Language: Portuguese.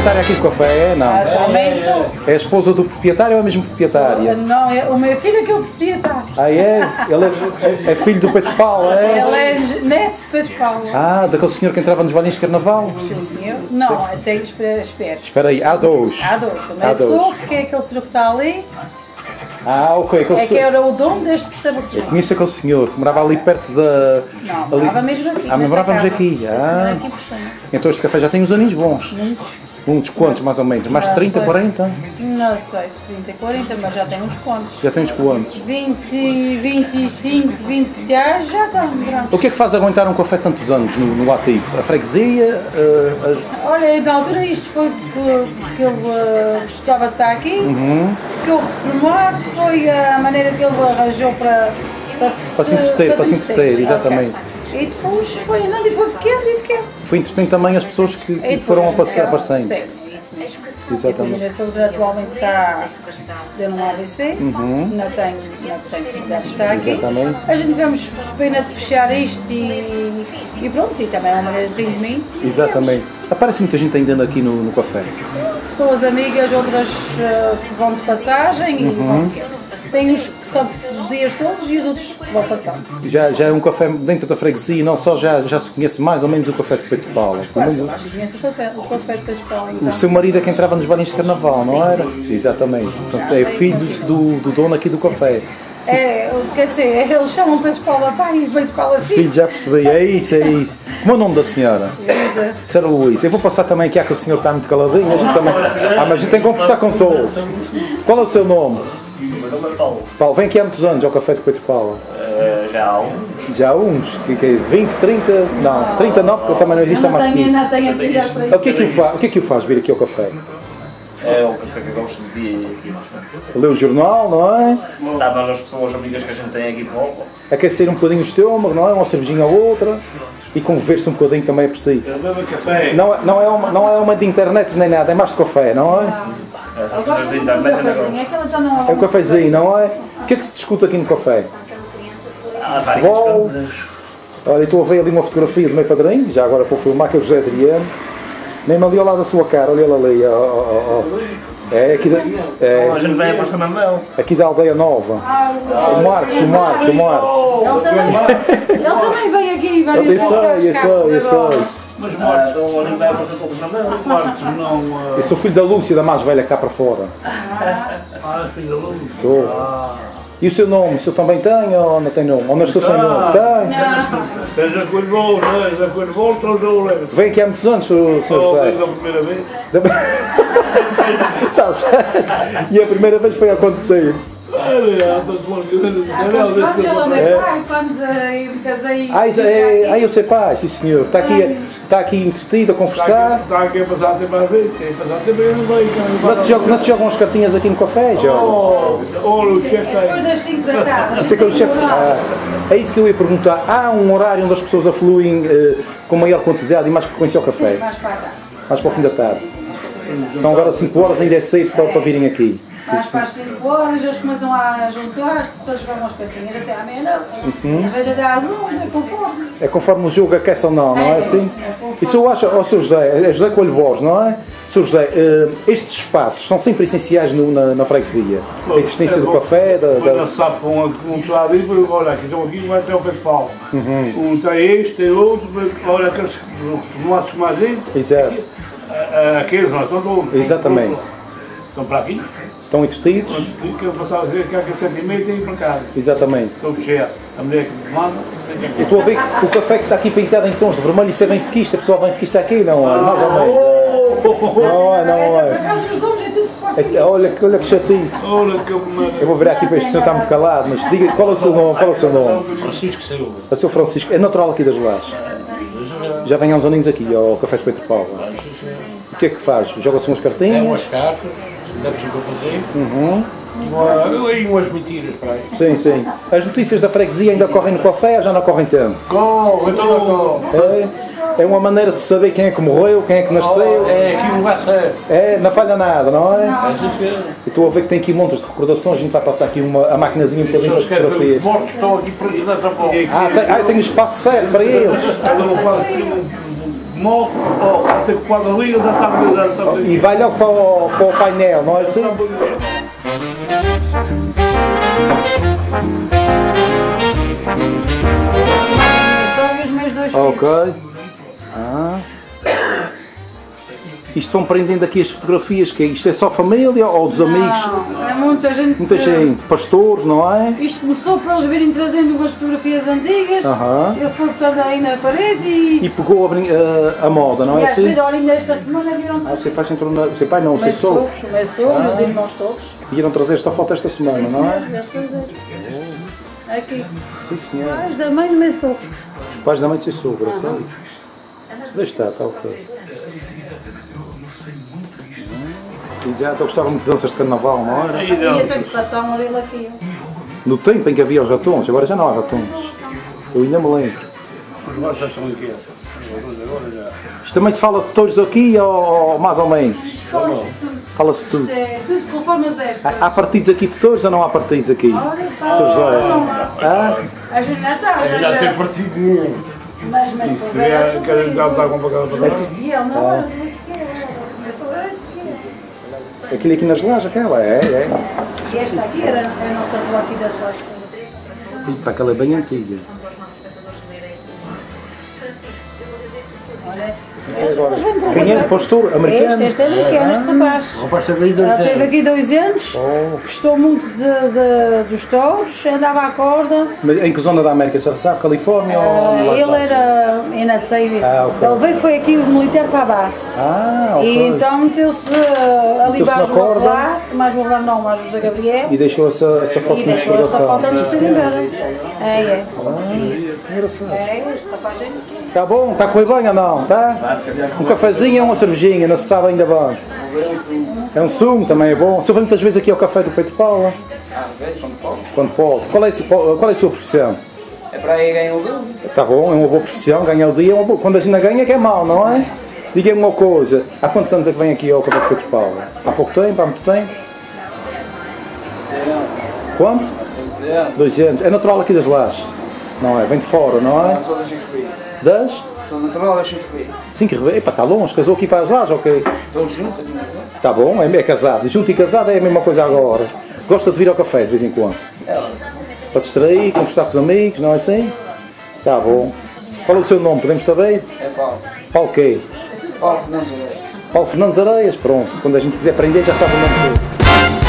proprietária aqui do café, é? Não. Atualmente sou. É a esposa do proprietário ou é mesmo proprietária? Não, é o meu filho que é o proprietário. Ah, é? Ele é, é filho do Pedro Paulo, é? Ele é neto de Pedro Paulo. Ah, daquele senhor que entrava nos balinhos de carnaval? Sim, senhor. Não, até espera. espera. Espera aí, há dois. Há dois. O Há dois. que é aquele senhor que está ali, Ah, ok. Aquele é que era o dono deste estabelecimento. Conheço aquele senhor que morava ali perto da. Não, ali- morava mesmo aqui. Ah, morávamos aqui. Ah. aqui por cima. Então este café já tem uns aninhos bons. Muitos. Muitos, quantos mais ou menos? Mais de Já 30, sei. 40? Não sei se 30, 40, mas já tem uns quantos. Já tem uns quantos? 20, 25, 20 reais já está. O que é que faz aguentar um café tantos anos no, no ativo? A freguesia? eh, a- Olha, na altura isto foi por- porque ele eh, gostava de estar aqui, Uhum. ficou reformado, foi a maneira que ele arranjou para, para, se entreter, para se entreter, exatamente. Ok. E depois foi andando e foi ficando e ficando. Foi entretendo também as pessoas que, que foram a é- aparecendo. Sim, isso mesmo. Exatamente. Depois o meu atualmente está dando um AVC, Uhum. não tem, não possibilidade de estar aqui. Exatamente. A gente vamos pena de fechar isto e, e pronto, e também é uma maneira de rendimento. Exatamente. Aparece muita gente ainda aqui no, no café. Pessoas amigas, outras que vão de passagem e Uhum. vão ficando. Tem os que são dos dias todos e os outros que vão passando. Já, já é um café dentro da freguesia e não só já, já se conhece mais ou menos o café de Pedro Paulo. Pelo Quase menos conhece o café, o café de Pescal, então. O seu marido é que entrava nos balinhos de carnaval, não Sim, era? Exatamente. Portanto, é filho do, do dono aqui do café. É, quer dizer, eles chamam Pescal pai e Pescal filho. Filho, já percebi. É isso, é isso. Como é o nome da senhora? Luísa. Senhora Luís, eu vou passar também aqui, há que o senhor está muito caladinho. A gente também... Ah, mas a gente tem que conversar com todos. Qual é o seu nome? Meu nome é Paulo. Paulo, vem aqui há muitos anos ao Café de Pedro Paulo. Eh, já há um. Já há uns, que, que é 20, 30, não, 30 não, porque também não existe há não mais que tenho, isso. não tenho a cidade para O que, é o que é que o faz vir aqui ao café? É o café que eu gosto de vir aqui. Ler o jornal, não é? Dá mais às pessoas amigas que a gente tem aqui de volta. Aquecer um bocadinho o estômago, não é? Uma cervejinha ou outra. E conviver-se um bocadinho também é preciso. café. Não, é- não, é uma, não é uma de internet nem nada, é mais de café, não é? É na É um cafezinho, não é? O que é que se discute aqui no café? Há várias Futebol. coisas. Olha, estou a ver ali uma fotografia do meu padrinho, já agora vou filmar, que é o José Adriano. Nem ali ao lado da sua cara, olha ele ali. ó, ó, ó. É, aqui da, Então a é gente vai na mão. aqui da Aldeia Nova. O Marcos, o Marcos, o Marcos. Ele também, veio aqui várias Eu sei, eu sei, eu sei. Mas Ah, Marcos, Então a gente vai na mão. Marcos não. ah, Eu sou filho da Lúcia, da mais velha cá para fora. Ah, filho da luz. Sou. E o seu nome? O seu também tem ou não tem nome? Ou não estou sem nome? Tem. Seja com volta, seja com volta, ou não leva. Vem aqui há muitos anos, o Sr. Só José. desde a primeira vez. Está certo. E a primeira vez foi há quanto tempo? É pai, quando eh, eu. Ah, é, ah, sei pai, sim senhor. Está aqui, está aqui entretido a conversar. Está aqui a passar tempo às vezes, tem passado tempo eu não se, jogam, não se jogam as cartinhas aqui no café, joga Oh, olha, o chefe está Depois aí. das 5 da tarde. Isso é que é o chefe. Ah, é isso que eu ia perguntar. Há um horário onde as pessoas afluem eh, com maior quantidade e mais frequência ao café? Mais para a tarde. Mais para o fim da tarde. Sim, sim, mais para o fim da tarde. São agora 5 horas, ainda é cedo para, para virem aqui. Mais para as 5 horas, eles começam a juntar-se para jogar umas cartinhas até à meia-noite. Às vezes até às 11, é conforme. É conforme o jogo aquece ou não, não é assim? E se eu acho, ó Sr. José, é José Coelho Borges, não é? Sr. José, eh, estes espaços são sempre essenciais no- na, na freguesia? A existência do café, da, da- sabe para um, um está ali, depois, olha, aqui estão aqui, vai até o pé de pau. Uhum. Um está este, tem outro, olha aqueles tomates com mais gente. Exato. Ah, ah, Aqueles não, estão todos. Exatamente. Estão para aqui. Estão entretidos? Que eu passava a dizer que há aquele sentimento e ir para casa. Exatamente. Estou cheio. A mulher que me manda, estou a ver que o café que está aqui pintado em tons de vermelho, isso é benfiquista. O pessoal benfiquista aqui, não é? Mais ou menos. Não é, não Por é. acaso os donos é tudo Sporting. É- Olha, que- olha que chatice. Olha que eu vou virar aqui para este senhor está muito calado, mas diga qual é o seu nome? Qual é o seu nome? Francisco Silva. O seu Francisco. É natural aqui das Lajes. Já vem há uns aninhos aqui, ao Café de Pedro Paulo. O que é que faz? Joga-se umas É cartinhas? umas cartas, eu fazer, Uhum. e uma- e umas mentiras para aí. Sim, sim. As notícias da freguesia ainda correm no café ou já não correm tanto? Corre, toda corre. É, é uma maneira de saber quem é que morreu, quem é que nasceu. É aqui um lugar sério. É, não falha nada, não é? É senhor. Eu Estou a ver que tem aqui montes de recordações, a gente vai passar aqui uma, a maquinazinha um bocadinho de querem ver os fotografias. mortos, estão aqui presos nessa bola. Ah, tem, ah, tem espaço certo para eles. Que quando liga já sabe, já sabe. E vai logo para o, para o painel, não é assim? Só e os meus dois filhos. Ok. Isto vão prendendo aqui as fotografias, que é- isto é só família ou dos amigos? Não, é muita gente. Muita que- gente, pastores, não é? Isto começou para eles virem trazendo umas fotografias antigas. Aham. Eu fui botando aí na parede e. E pegou a, a- a moda, não E é assim? vezes, olha, ainda esta semana viram Ah, o seu pai entrou na... O seu pai não, o seu sogro. começou, meus irmãos todos. Vieram trazer esta foto esta semana, não é? Fazer. Aqui. Sim, senhor. Pais da mãe do meu sogro. Os pais da mãe do seu sogro, ok? Deixa estar, está ok. Exato, eu gostava muito de danças de carnaval, não era? E aqui ratão, aqui. No tempo em que havia os ratões, agora já não há ratões. Eu ainda me lembro. Agora já estão já. Isto também se fala de touros aqui ou mais ou menos? Fala-se tudo. Fala-se tudo. Isto É tudo conforme as épocas. Há partidos aqui de touros ou não há partidos aqui? Olha só. Sr. José. Não. Ah, A gente não está, Já já. tem partido nenhum. Mas, mas, Se vier, que a gente já está com a para trás. E ele não era do sequer. Eu só sequer. aquele aqui nas lajes, aquela, é, é. E esta aqui era a nossa rua aqui das Lajes. E para aquela é bem antiga. Olha. Quem é? Pastor americano? Este, este é americano, este rapaz. Rapaz, também Ele teve aqui dois anos, Oh. gostou muito de, de- dos touros, andava à corda. Mas em que zona da América, senhora sabe? Califórnia ou... Ah, ele era, não sei, Ah, ok. ele veio, foi aqui o militar para a base. Ah, ok. E então meteu-se ah, ali Meteu-se na mais. Avelar, mais o Avelar não, mais o José Gabriel. E deixou essa, essa foto E de deixou esta exploração. foto antes de ser embora. É, é. Engraçado. É, rapaz é aqui. Está bom? Está a correr bem ou não? Tá? Um cafezinho ou uma cervejinha, não se sabe ainda bem. É um sumo, também é bom. O senhor vem muitas vezes aqui ao café do Peito Paula? Quando pode. Qual é, a su- qual é a sua profissão? É para aí ganhar o dele. Está bom, é uma boa profissão, ganhar o dia é uma boa. Quando a gente não ganha é que é mau, não é? Diga-me uma coisa, há quantos anos é que vem aqui ao café do Peito Paula? Há pouco tempo? Há muito tempo? Quanto? Dois anos. É natural aqui das lajes? Não é? Vem de fora, não é? Sou da Chico Rio. Das? Sou natural da Chico Rio. Cinco Ribeiro. Epá, está longe, casou aqui para as lajes, ok? Estou junto. Está bom, é, é casado. Junto e casado é a mesma coisa agora. Gosta de vir ao café de vez em quando? Para distrair, conversar com os amigos, não é assim? Está bom. Qual é o seu nome, podemos saber? É Paulo. Paulo quê? Paulo Fernandes Areia. Paulo Fernandes Areias, pronto. Quando a gente quiser aprender já sabe o nome dele.